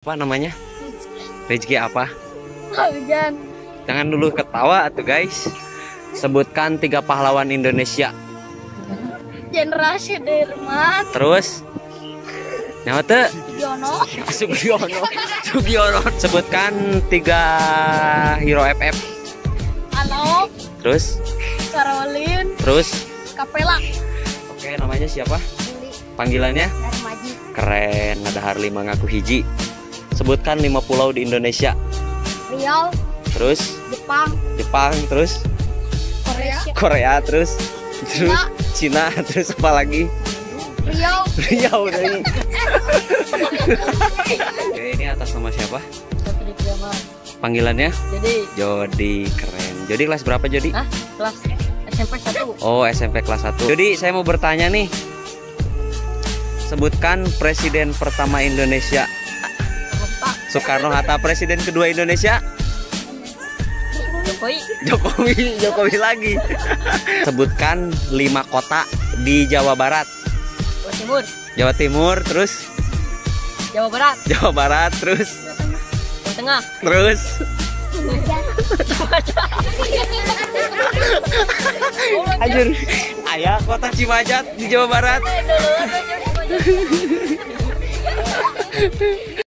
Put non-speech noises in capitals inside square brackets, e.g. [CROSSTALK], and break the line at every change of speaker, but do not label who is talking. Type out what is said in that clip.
Apa namanya? Rizky apa?
Hujan.
Jangan dulu ketawa tuh guys. Sebutkan tiga pahlawan Indonesia.
Generasi Dermat.
Terus Nyawa tuh
Yono. [LAUGHS]
Sugiono Sugiono Sebutkan tiga hero FF
Alok.
Terus
Karolin.
Terus
Kapela.
Oke namanya siapa? Panggilannya?
Darmaji.
Keren Ada Harley mengaku hiji Sebutkan lima pulau di Indonesia
Riau.
Terus
Jepang.
Jepang Terus
Korea.
Korea Terus Terus
Cina.
Cina [LAUGHS] Terus apa lagi?
Riau.
Riau [LAUGHS] dari Oke ini atas nama siapa? Panggilannya?
Jadi,
Jody keren Jody kelas berapa Jody?
ah kelas SMP 1.
Oh SMP kelas 1 Jadi saya mau bertanya nih Sebutkan presiden pertama Indonesia
Lupa.
Soekarno-Hatta Presiden kedua Indonesia
Jokowi.
Jokowi Jokowi lagi Sebutkan lima kota di Jawa Barat
Jawa Timur.
Jawa Timur Terus
Jawa Barat.
Jawa Barat Terus
Jawa Tengah.
Terus Anjir Ayah kota Cimajat di Jawa Barat